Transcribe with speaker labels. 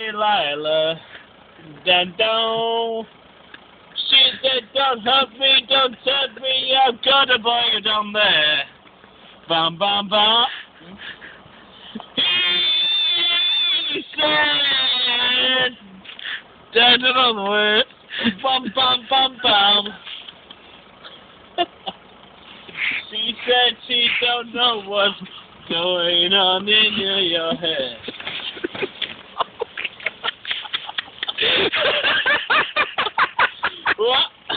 Speaker 1: Delilah. Dun dun. She said, don't hurt me, don't hurt me, I've got a boy down there. Bum bum bum. He said, Dead on the way. Bum bum bum bum. she said she don't know what's going on in your head.